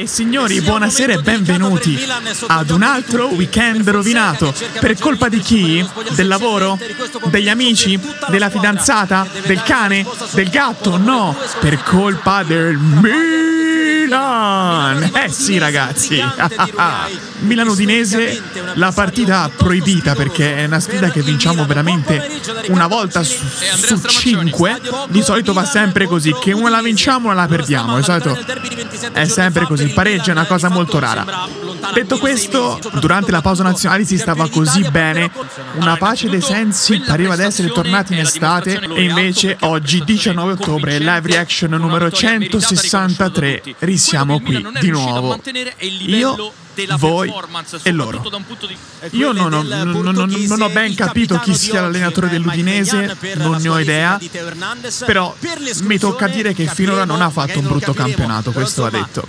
E signori, buonasera e benvenuti ad un altro weekend rovinato. Per colpa di chi? Del lavoro? Degli amici? Della fidanzata? Del cane? Del gatto? No, per colpa del Milan! Eh sì ragazzi, Milan Udinese, la partita proibita perché è una sfida che vinciamo veramente una volta su, su cinque. Di solito va sempre così, che una la vinciamo e una la perdiamo. Di solito è sempre così il pareggio è una cosa molto rara. Detto questo, durante la pausa nazionale si stava così bene, una pace dei sensi pareva ad essere tornati in estate e invece oggi 19 ottobre, live reaction numero 163, risiamo qui di nuovo. Io voi e loro. Io non ho, non, non, non ho, ben capito chi sia l'allenatore dell'Udinese, non ne ho idea, però mi tocca dire che finora non ha fatto un brutto campionato, questo va detto.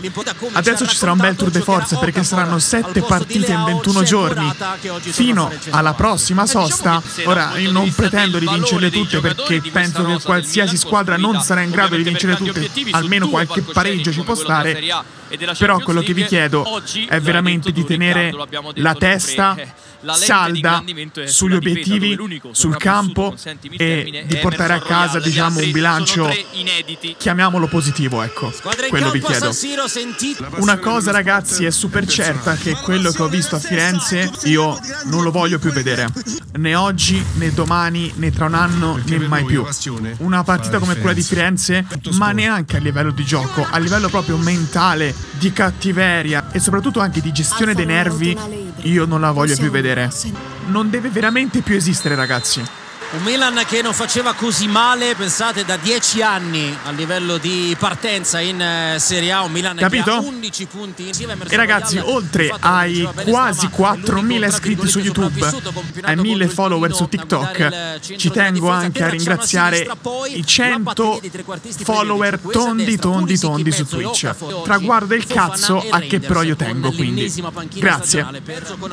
Adesso ci sarà un bel tour de force perché saranno sette partite in 21 giorni fino alla prossima sosta. Ora io non pretendo di vincerle tutte perché penso che qualsiasi squadra non sarà in grado di vincere tutte, almeno qualche pareggio ci può stare. Però quello che vi chiedo è veramente di tenere la testa salda sugli obiettivi, sul campo e di portare a casa diciamo un bilancio, chiamiamolo positivo, ecco, quello vi chiedo. Una cosa ragazzi è super certa che quello che ho visto a Firenze io non lo voglio più vedere, né oggi, né domani, né tra un anno, né mai più. Una partita come quella di Firenze, ma neanche a livello di gioco, a livello proprio mentale, di cattiveria e soprattutto anche di gestione dei nervi, io non la voglio più vedere. Non deve veramente più esistere, ragazzi. Un Milan che non faceva così male, pensate, da dieci anni a livello di partenza in eh, Serie A. Un Milan Capito? che ha 11 punti. E ragazzi, oltre ai quasi 4.000 iscritti su YouTube, ai 1.000 follower su TikTok, ci tengo anche a ringraziare i 100 follower tondi, tondi, tondi su Twitch. Traguardo del cazzo a che però io tengo, quindi grazie.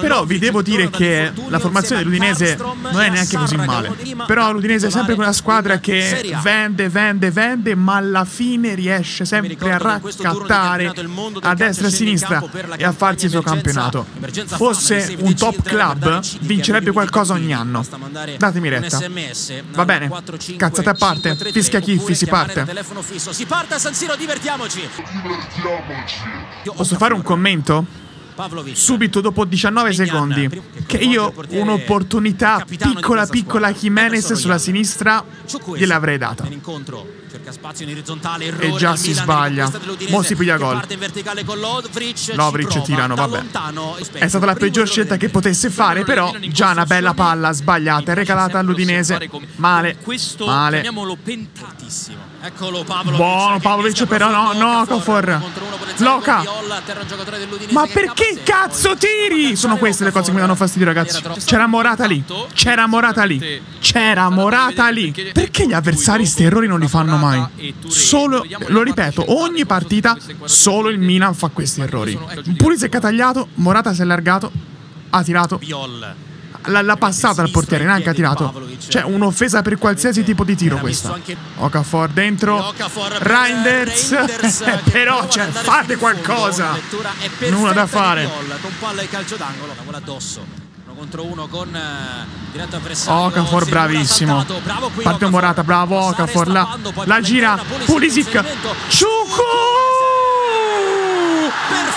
Però vi devo dire che la formazione dell'Udinese non è neanche così male. Però l'Udinese è sempre quella squadra che vende, vende, vende, ma alla fine riesce sempre a raccattare a destra e a sinistra e a farsi il suo campionato. Fosse un top club, vincerebbe qualcosa ogni anno. Datemi retta. Va bene, cazzate a parte, fischia Chiffi, si parte. Si parte a San Siro, divertiamoci. Posso fare un commento? Subito dopo 19 secondi. che io un'opportunità piccola piccola Jimenez sulla sinistra gliel'avrei data. e già si sbaglia. mo si piglia gol. Lovric tirano vabbè. è stata la peggior scelta che potesse fare però già una bella palla sbagliata regalata all'Udinese. male. male. Buono Pavlovic però no, no, Cofor. Loca. Ma perché cazzo tiri? Sono queste le cose che mi danno fastidio ragazzi. C'era Morata lì. C'era Morata lì. C'era Morata lì. Perché gli avversari sti errori non li fanno mai? Solo, lo ripeto, ogni partita solo il Milan fa questi errori. Pulisic ha tagliato, Morata si è allargato, ha tirato l'ha passata al portiere, neanche ha tirato. Cioè, un'offesa per qualsiasi tipo di tiro questa. Okafor dentro. Reinders. Però, cioè, fate qualcosa. Nulla da fare. Con palla e calcio d'angolo. Lavora addosso contro uno con diretto Okafor bravissimo. Parte Morata, bravo Okafor. La, la gira. Pulisic. Ciucu!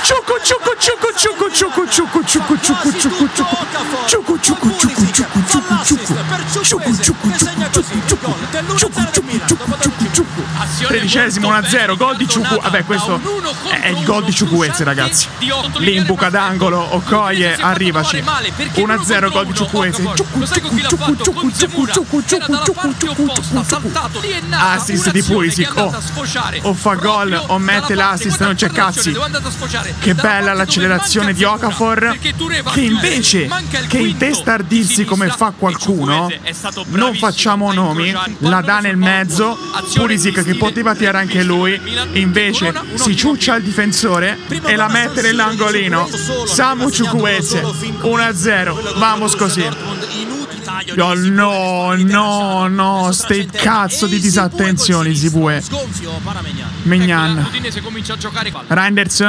Ciucu ciucu ciucu ciucu ciucu ciucu ciucu ciucu ciucu ciucu ciucu ciucu ciucu ciucu ciucu ciucu ciucu tredicesimo 1-0 gol di Ciucu vabbè questo è il gol di Ciucuezze ragazzi lì in buca d'angolo Okoye arrivaci 1-0 gol di Ciucuezze assist di Pulisic o fa gol o mette l'assist non c'è cazzi che bella l'accelerazione di Okafor che invece che intestardirsi come fa qualcuno, non facciamo nomi, la dà nel mezzo, Pulisic che poteva tirare anche lui, invece si ciuccia al difensore e la mette nell'angolino. Samu Ciucueze 1-0, vamos così. Oh, no, no, no, ste cazzo di disattenzioni, Zibue. Megnan. Reinders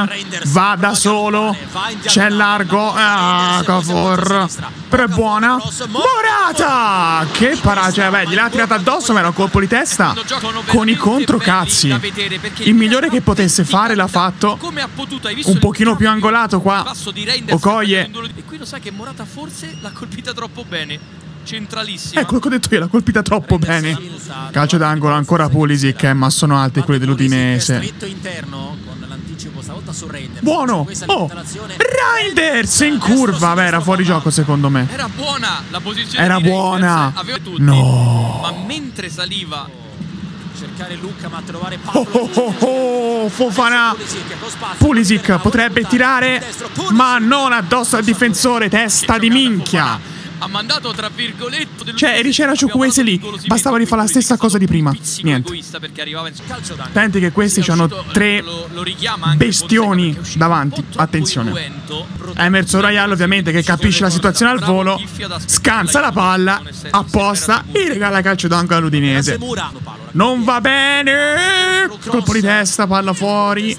va da solo. C'è largo. Ah, Cafor. Però è buona. Morata! Che parata. Cioè, beh, gliel'ha tirata addosso, ma era un colpo di testa. Con i controcazzi. Il migliore che potesse fare l'ha fatto. Un pochino più angolato qua. Okoye. E qui lo sai che Morata forse l'ha colpita troppo bene. Centralissima. Ecco, l'ho detto io, l'ha colpita troppo bene. Calcio d'angolo ancora Pulisic, eh, ma sono alti quelli dell'Udinese. Buono! Oh! Reinders in curva! Beh, era fuori gioco secondo me. Era buona la posizione. Era di buona. No. Ma mentre saliva cercare Luca ma trovare Oh, oh, oh, oh, Fofana. Pulisic potrebbe tirare, ma non addosso al difensore. Testa di minchia. Ha mandato tra virgolette Cioè, c'era Ciukwese lì. Bastava rifare la stessa cosa di prima. Niente. Attenti che questi hanno tre bestioni davanti. Attenzione. Emerson Royale ovviamente che capisce la situazione al volo scansa la palla apposta e regala calcio d'angolo all'Udinese. Non va bene. Colpo di testa palla fuori.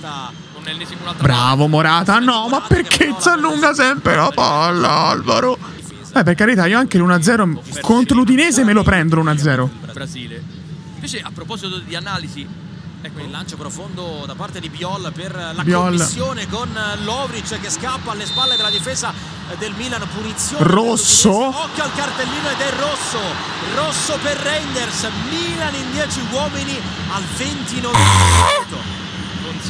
bravo Morata. No ma perché si allunga sempre la palla Alvaro eh per carità io anche l'1-0 contro l'Udinese me lo prendo l'1-0 palla del Brasile. Invece a proposito di analisi, ecco il lancio profondo da parte di Biol per la Biol. commissione con Lovric che scappa alle spalle della difesa del Milan punizione Rosso. occhio al cartellino ed è rosso rosso per Reinders Milan in 10 uomini al 29 minuto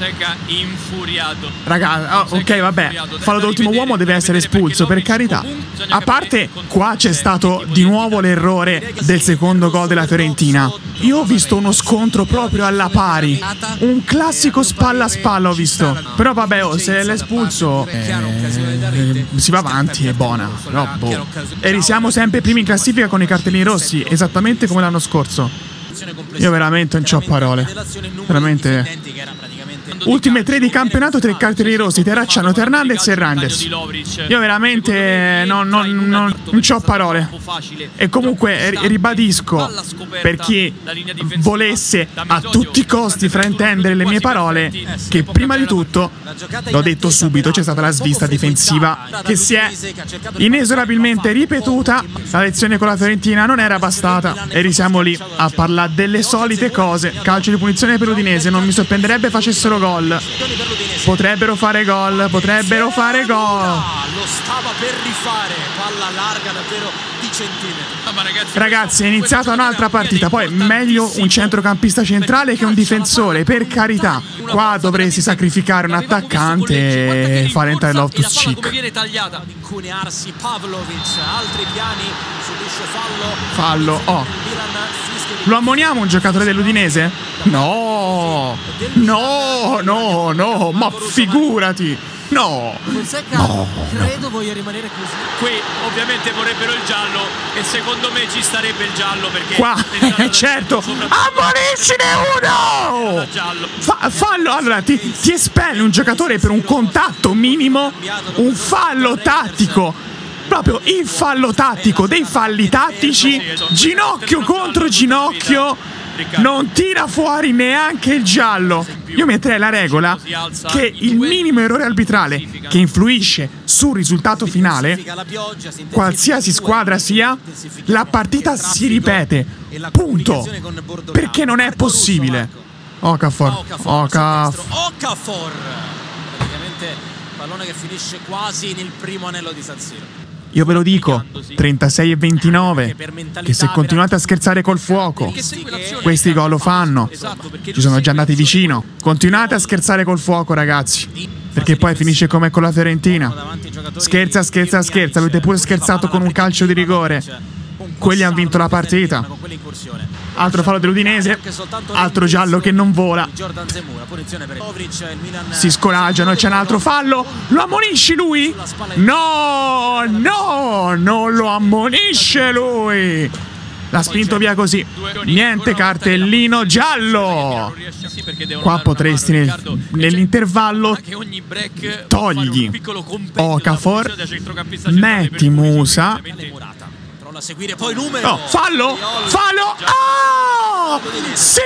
Fonseca infuriato. Raga, oh, ok, vabbè. Fallo dell'ultimo uomo deve essere espulso, per carità. A parte, qua c'è stato di nuovo l'errore del secondo gol della Fiorentina. Io ho visto uno scontro proprio alla pari. Un classico spalla a spalla ho visto. Però vabbè, oh, se l'espulso eh, si va avanti, è buona. Però, boh. E risiamo sempre primi in classifica con i cartellini rossi, esattamente come l'anno scorso. Io veramente non ho parole. Veramente. Ultime tre di campionato, tre cartellini rossi, Terracciano, Hernandez e Randers. Io veramente non, non, non, non ho parole. E comunque ri- ribadisco, per chi volesse a tutti i costi fraintendere le mie parole, che prima di tutto, l'ho detto subito, c'è stata la svista difensiva che si è inesorabilmente ripetuta. La lezione con la Fiorentina non era bastata e risiamo lì a parlare delle solite cose. Calcio di punizione per l'Udinese, non mi sorprenderebbe facessero gol. Potrebbero fare gol, potrebbero fare gol. lo stava per rifare palla larga davvero Ragazzi, è iniziata un'altra partita. Poi meglio un centrocampista centrale che un difensore, per carità. Qua dovresti sacrificare un attaccante e fare entrare Loftus Cheek. viene tagliata. incunearsi Pavlovic altri piani subisce fallo Fallo, oh. Lo ammoniamo un giocatore dell'Udinese? No! No, no, no, ma figurati! No! Fonseca credo voglia rimanere così Qui ovviamente vorrebbero il giallo e secondo me ci starebbe il giallo perché Qua, è eh, certo! Ammoniscine uno! giallo. Fa- fallo, allora ti, ti espelli un giocatore per un contatto minimo, un fallo tattico. Proprio il fallo tattico, dei falli tattici, ginocchio contro ginocchio, non tira fuori neanche il giallo. Io metterei la regola che il minimo errore arbitrale che influisce sul risultato finale, qualsiasi squadra sia, la partita si ripete. Punto. Perché non è possibile. Okafor, Okafor. Okafor praticamente pallone che finisce quasi nel primo anello di San Siro Io ve lo dico, 36 e 29, che se continuate a scherzare col fuoco, questi gol lo fanno. Ci sono già andati vicino. Continuate a scherzare col fuoco, ragazzi. Perché poi finisce come con la Fiorentina. Scherza, scherza, scherza. Avete pure scherzato con un calcio di rigore. Quelli hanno vinto la partita. Altro fallo dell'Udinese. Altro giallo che non vola. Si scoraggiano, c'è un altro fallo. Lo ammonisci lui? No, no, non lo ammonisce lui. L'ha spinto via così. Niente cartellino giallo. Qua potresti nel- nell'intervallo togli Okafor, metti Musa, a seguire poi numero. No, fallo! Fallo! Oh! Sì!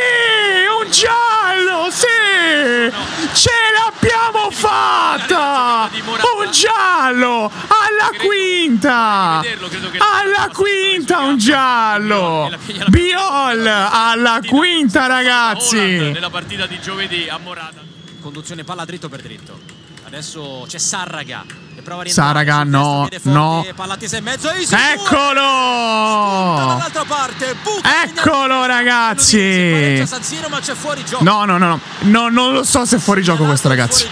Un giallo! Sì! Ce l'abbiamo fatta! Un giallo! Alla quinta! Alla quinta un giallo! Biol! Alla quinta, ragazzi! Nella partita di giovedì a Morata. Conduzione palla dritto per dritto. Adesso c'è Sarraga. Che prova a rientrare Sarraga, sul no, no. E! Eccolo! Eccolo, ragazzi! No, no, no, no. No, non lo so se è fuori gioco questo, ragazzi.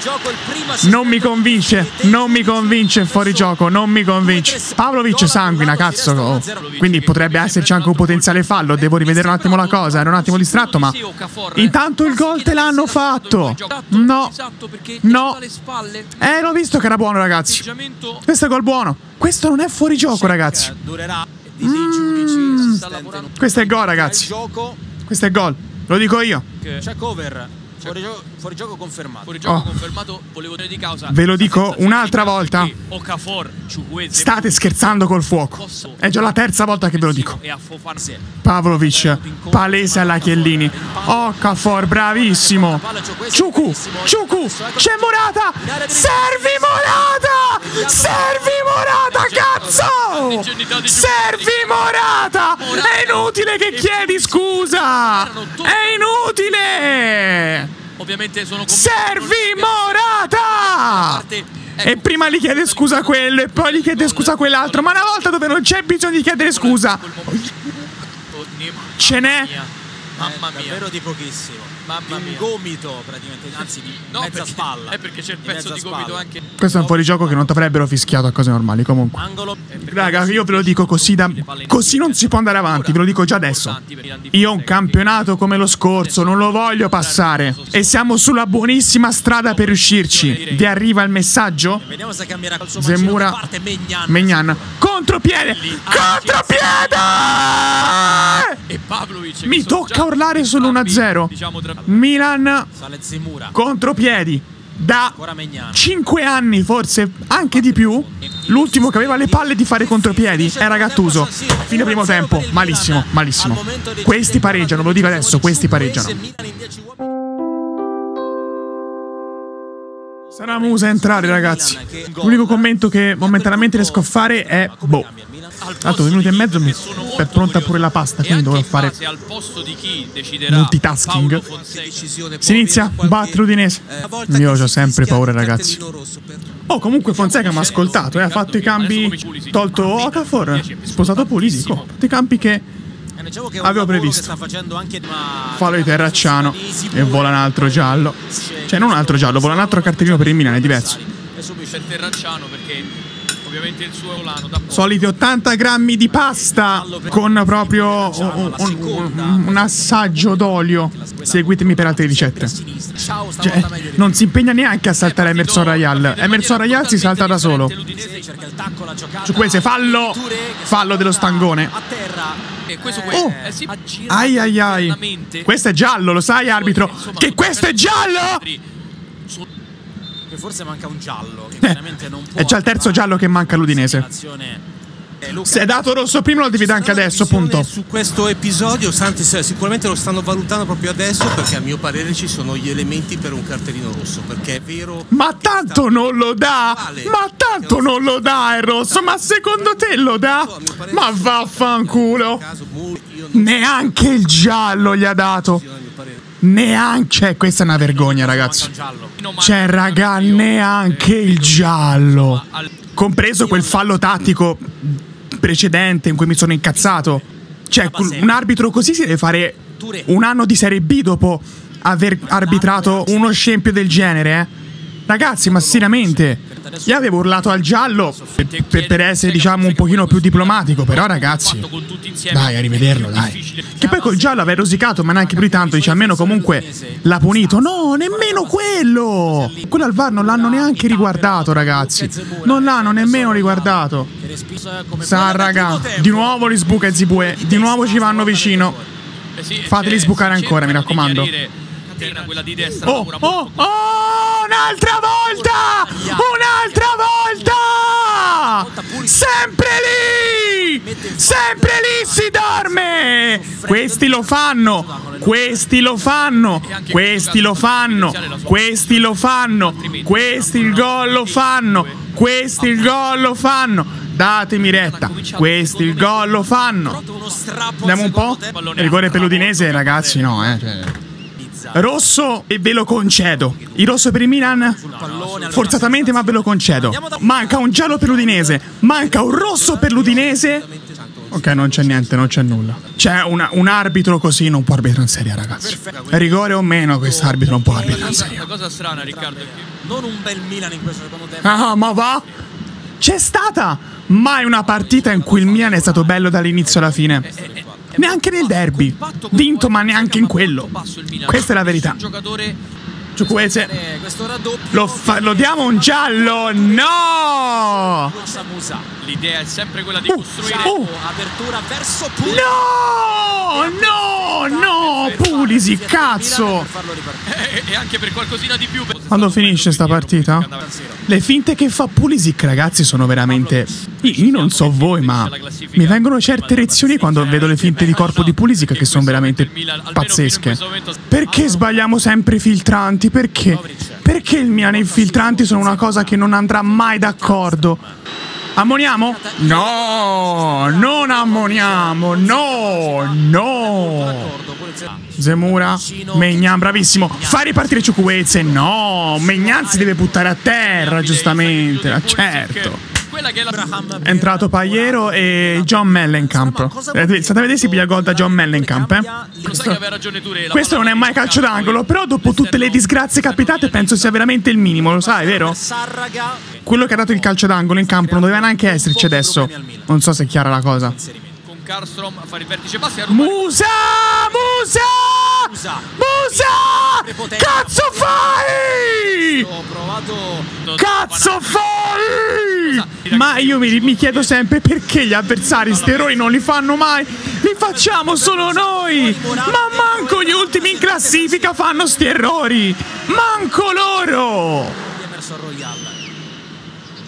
Non mi convince, non mi convince fuori gioco, non mi convince. Pavlovic sanguina, cazzo. oh. Quindi potrebbe esserci anche un potenziale fallo. Devo rivedere un attimo la cosa, ero un attimo distratto, ma intanto il gol te l'hanno fatto. No, no. Eh, l'ho visto che era buono, ragazzi. Questo è gol buono. Questo non è fuori gioco, ragazzi. Giudici lavorando. Questo è gol, ragazzi. Questo è gol. Lo dico io. C'è cover. Fuori gioco, fuori gioco confermato. Fuori gioco Oh. confermato, volevo dire di causa. Ve lo dico un'altra volta. Okafor, Chukwueze, State scherzando col fuoco. È già la terza volta che ve lo dico. Pavlovic, palese alla Chiellini. Okafor, bravissimo. Ciucu, Ciucu, c'è Morata. Servi Morata! Servi Morata, cazzo! Servi Morata! È inutile che chiedi scusa! È inutile! Ovviamente sono Servi Morata! E prima gli chiede scusa a quello e poi gli chiede scusa a quell'altro. Ma una volta dove non c'è bisogno di chiedere scusa. Ce n'è? Mamma mia. davvero di pochissimo. Mamma di un mia. gomito praticamente, anzi di No, mezza perché, spalla. È perché c'è il Di pezzo mezza di gomito anche. Questo è un fuorigioco che non ti avrebbero fischiato a cose normali. Comunque. Angolo. Raga, io ve lo dico così da. Così non si può andare avanti, ve lo dico già adesso. Io ho un campionato come lo scorso, non lo voglio passare. E siamo sulla buonissima strada per riuscirci. Vi arriva il messaggio? Vediamo se cambierà il suo Zemura. Megnan. Megnan. Contropiede! Contropiede! E Pavlovic. Mi tocca urlare sull'1-0. Diciamo tra Milan contropiedi. Da Ancora Megnan. 5 anni, forse anche di più. L'ultimo che aveva le palle di fare contropiedi era Gattuso. Fine primo tempo. Malissimo, malissimo. Questi pareggiano, ve lo dico adesso, questi pareggiano. Sarà musa entrare, ragazzi. L'unico commento che momentaneamente riesco a fare è boh. Tanto due minuti e mezzo mi è pronta pure la pasta, quindi dovrò fare multitasking. Si inizia, batte l'Udinese. Io ho sempre paura, ragazzi. Oh, comunque Fonseca mi ha ascoltato e ha fatto i cambi. Tolto Okafor, sposato Pulisic. Tutti i campi che Avevo previsto. fallo di Terracciano e vola un altro giallo. Cioè, non un altro giallo, vola un altro cartellino per il Milan, è diverso. per Terracciano perché ovviamente il suo volano da. Soliti 80 grammi di pasta con proprio un, un- assaggio d'olio. Seguitemi per altre ricette. Cioè, non si impegna neanche a saltare Emerson Royal. Emerson Royal si salta da solo. Su questo fallo, fallo dello stangone. E questo Oh. eh, Ai ai ai. Questo è giallo, lo sai arbitro? Che questo è giallo? Che forse manca un giallo. Che Eh, chiaramente non può è già il terzo giallo che manca all'Udinese. Segnalazione. Eh, Luca, Se è dato rosso prima lo devi dare anche adesso, punto. Su questo episodio Santi se- sicuramente lo stanno valutando proprio adesso perché a mio parere ci sono gli elementi per un cartellino rosso perché è vero Ma tanto non lo dà! Ma tanto non lo dà il rosso! Ma secondo te lo dà? Ma vaffanculo! Neanche il giallo gli ha dato! so, a mio parere. Neanche. Cioè, questa è una vergogna, ragazzi. Cioè, raga, neanche il giallo. Compreso quel fallo tattico precedente in cui mi sono incazzato. Cioè, un arbitro così si deve fare un anno di Serie B dopo aver arbitrato uno scempio del genere, eh. Ragazzi, ma seriamente. Io avevo urlato al giallo per, per- per essere, diciamo, un pochino più diplomatico, però ragazzi. Dai, a rivederlo, dai. Che poi col giallo aver rosicato, ma neanche più di tanto, dice almeno comunque l'ha punito. No, nemmeno quello! Quello al VAR non l'hanno neanche riguardato, ragazzi. Non l'hanno nemmeno riguardato. Sa, raga, di nuovo li sbuca e Zibue. Di nuovo ci vanno vicino. Fateli sbucare ancora, mi raccomando. Oh, oh, molto. oh! Un'altra volta! Un'altra volta! Sempre lì! Sempre lì si dorme! Questi lo fanno! Questi lo fanno! Questi lo fanno! Questi lo fanno! Questi il gol lo fanno! Questi il gol lo fanno! Datemi retta! Questi il gol lo fanno! Andiamo un po'? Rigore per l'Udinese, ragazzi, no, eh. Cioè. Rosso e ve lo concedo. Il rosso per il Milan? Forzatamente, ma ve lo concedo. Manca un giallo per l'Udinese. Manca un rosso per l'Udinese. Ok, non c'è niente, non c'è nulla. C'è una- un arbitro così, non può arbitrare in serie, ragazzi. Rigore o meno, quest'arbitro non può arbitrare in serie. Una cosa strana, Riccardo. è che Non un bel Milan in questo secondo tempo. Ah, ma va? C'è stata mai una partita in cui il Milan è stato bello dall'inizio alla fine? Neanche nel derby. Vinto, ma neanche in quello. Questa è la verità. Raddoppio lo, lo diamo un giallo? No! L'idea è sempre quella di Uh, costruire uh. Apertura verso Pulisic. No! No! No! Pulisi, cazzo! E, e anche per qualcosina di più. Quando finisce sta partita? Le finte che fa Pulisic, ragazzi, sono veramente. Io, io non so voi, ma mi vengono certe erezioni quando vedo le finte di corpo di Pulisic che sono veramente pazzesche. Perché sbagliamo sempre i filtranti? Perché? Perché il Milan e i filtranti sono una cosa che non andrà mai d'accordo? Ammoniamo? No, non ammoniamo, no, no. Zemura, Megnan, bravissimo. Fa ripartire Ciukweze. No, Megnan si deve buttare a terra, giustamente. Certo. È entrato Pagliero e John Mellencamp. Eh, State a vedere si piglia gol da John Mellencamp, eh? La Questo non è mai calcio d'angolo, però dopo tutte le disgrazie capitate penso sia veramente il minimo, lo sai, vero? Quello che ha dato il calcio d'angolo in campo non doveva neanche esserci adesso. Non so se è chiara la cosa. Karlstrom a fare il vertice basso e a rubare Musa! Musa! Musa! Cazzo fai? Ho provato Cazzo fai? Ma io mi, mi chiedo sempre perché gli avversari sti errori non li fanno mai. Li facciamo solo noi. Ma manco gli ultimi in classifica fanno sti errori. Manco loro. è emerso a Royal.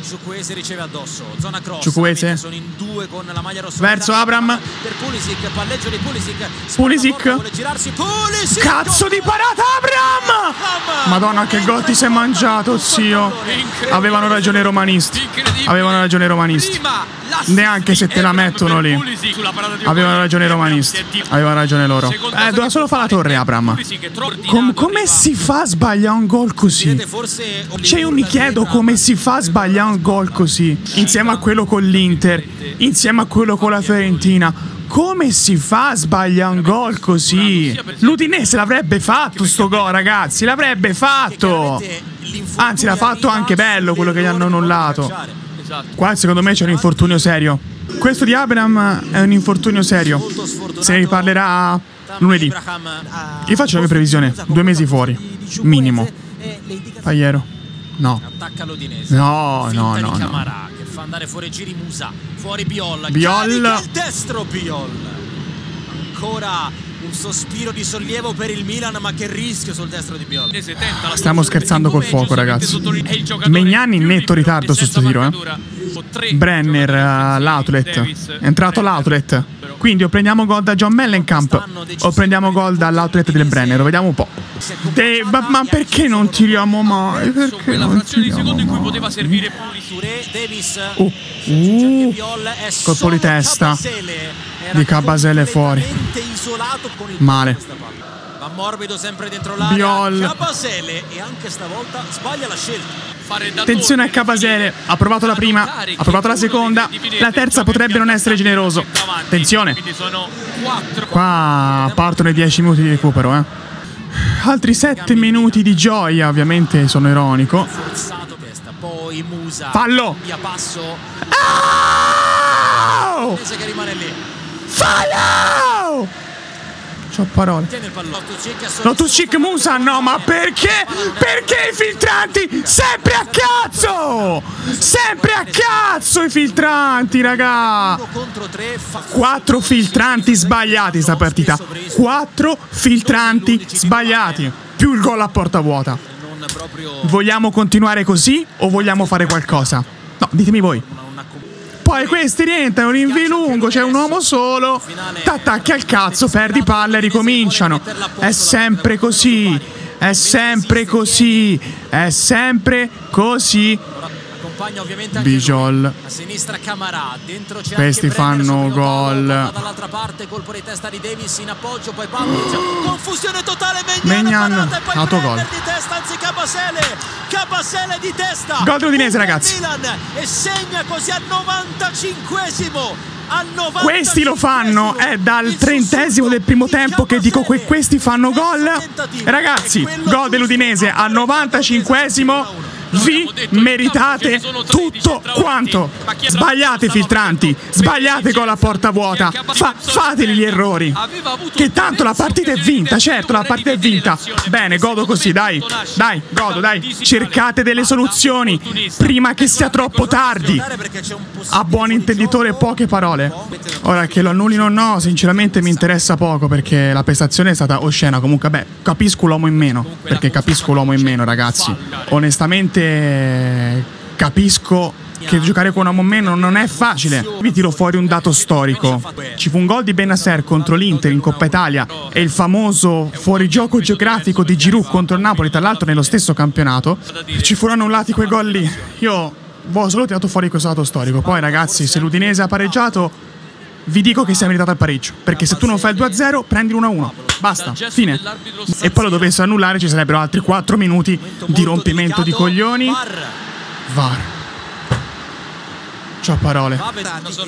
Ciukwese riceve addosso, zona cross. Ciukweze. Sono in due con la maglia rossa. Verso Abram. Per Pulisic, palleggio di Pulisic. Pulisic. Vuole girarsi. Pulisic. Cazzo di parata Abram! Madonna che gol ti sei mangiato, zio. Avevano ragione i romanisti. Avevano ragione i romanisti. Neanche se te la mettono lì. Avevano ragione i romanisti. Avevano ragione loro. Eh, doveva solo fare la torre Abram. Com- come si fa a sbagliare un gol così? Cioè io mi chiedo come si fa a sbagliare un gol così Insieme a quello con l'Inter Insieme a quello con la Fiorentina Come si fa a sbagliare un gol così? L'Udinese l'avrebbe fatto sto gol ragazzi L'avrebbe fatto. Anzi l'ha fatto anche bello quello che gli hanno annullato. Qua secondo me c'è un infortunio serio. Questo di Abram è un infortunio serio. Se ne riparlerà lunedì. Io faccio la mia previsione Due mesi fuori Minimo. Pagliero No Attacca l'Udinese. No, Finta no, di no, no. Camarà, che fa andare fuori giri Musa. Fuori Biol. Biol. Il destro Biol. Ancora un sospiro di sollievo per il Milan, ma che rischio sul destro di Biol. Stiamo scherzando col fuoco, ragazzi. Megnani in netto ritardo su senza sto tiro, eh. Brenner giocatori eh, l'outlet. È entrato l'outlet. Quindi o prendiamo gol da John Mellencamp o prendiamo gol dall'outlet del Brenner. Vediamo un po'. De- ma, ma perché non tiriamo mai? Perché quella non frazione di secondo in cui poteva servire. Touré, Davis. Uh, aggiunge uh, è colpo di testa di Cabasele fuori. completamente isolato con il Male. Va morbido sempre dentro l'area. Biol. Cabasele e anche stavolta sbaglia la scelta. Attenzione a Cabasele. Ha provato la prima, ha provato la seconda. La terza potrebbe non essere generoso. Attenzione. Qua partono i 10 minuti di recupero, eh. Altri 7 minuti di gioia, ovviamente sono ironico. Fallo! Lì. Fallo! C'ho parole. Chic Musa, no, ma perché? Perché i filtranti? Sempre a cazzo! Sempre a cazzo i filtranti, raga! Quattro filtranti sbagliati sta partita. Quattro filtranti sbagliati. Più il gol a porta vuota. Vogliamo continuare così o vogliamo fare qualcosa? No, ditemi voi. Poi questi rientrano, rinvii lungo, c'è un uomo solo, t'attacchi al cazzo, perdi palla e ricominciano. È sempre così, è sempre così, è sempre così. Bijol. A sinistra Camarà, dentro c'è Questi fanno gol. palla Dall'altra parte colpo di testa di Davis in appoggio, poi Pavlic, confusione totale Megnan, autogol. Gol dell'Udinese, ragazzi. E segna così al 95esimo. Al 95esimo. Questi lo fanno, è dal trentesimo del primo tempo che dico Capasele. questi fanno gol. Ragazzi, gol dell'Udinese al 95esimo. Vi meritate tutto quanto. Sbagliate filtranti, sbagliate con la porta vuota. Fa- fateli gli errori. Che tanto la partita è vinta, certo, la partita è vinta. Bene, godo così, dai. Dai, godo, dai. Cercate delle soluzioni prima che sia troppo tardi. A buon intenditore poche parole. Ora che lo annullino o no, sinceramente mi interessa poco perché la prestazione è stata oscena. Comunque, beh, capisco l'uomo in meno. Perché capisco l'uomo in meno, ragazzi. Onestamente, capisco che giocare con un uomo in meno non è facile. Vi tiro fuori un dato storico. Ci fu un gol di Benasser contro l'Inter in Coppa Italia e il famoso fuorigioco geografico di Giroud contro il Napoli, tra l'altro nello stesso campionato. Ci furono annullati quei gol lì. Io Boh, solo tirato fuori questo dato storico. Poi, ragazzi, se l'Udinese ha pareggiato, vi dico che si è meritato il pareggio. Perché se tu non fai il 2-0, prendi l'1-1. Basta, fine. E poi lo dovesse annullare, ci sarebbero altri 4 minuti di rompimento di coglioni. VAR. C'ho parole.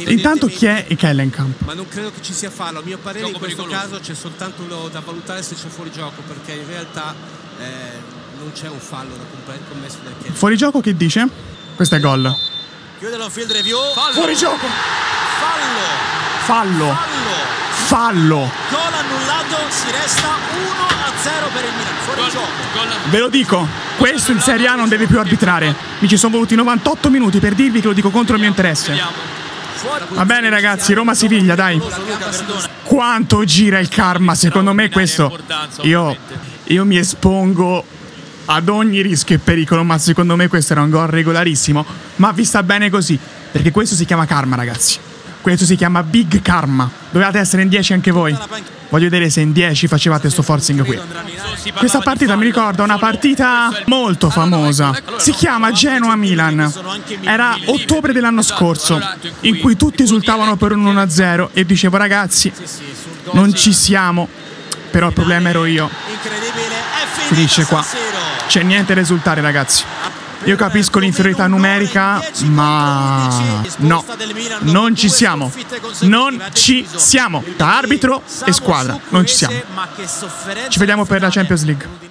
Intanto chi è Kellenkamp? Ma non credo che ci sia fallo. A mio parere in questo caso c'è soltanto uno da valutare se c'è fuori gioco, perché in realtà eh, non c'è un fallo da commesso dal Chiesa. Fuori gioco che dice? Questo è gol. Chiude la field review. Fuori gioco! Fallo. Fallo! Fallo. Fallo! Gol annullato, si resta 1 a 0 per il Milan. Fuori gioco. Ve lo dico, questo in Serie A non deve più arbitrare. Mi ci sono voluti 98 minuti per dirvi che lo dico contro il mio interesse. Va bene ragazzi, Roma-Siviglia, dai. Quanto gira il karma, secondo me questo... Io, io mi espongo ad ogni rischio e pericolo, ma secondo me questo era un gol regolarissimo. Ma vi sta bene così, perché questo si chiama karma ragazzi. Questo si chiama Big Karma. Dovevate essere in 10 anche voi. Voglio vedere se in 10 facevate sto forcing qui. Questa partita mi ricorda una partita molto famosa. Si chiama Genoa-Milan. Era ottobre dell'anno scorso, in cui tutti esultavano per un 1-0 e dicevo ragazzi, non ci siamo. Però il problema ero io. Finisce qua. C'è niente da esultare ragazzi. Io capisco l'inferiorità numerica, ma no, non ci siamo. Non ci siamo. Da arbitro e squadra, non ci siamo. Ci vediamo per la Champions League.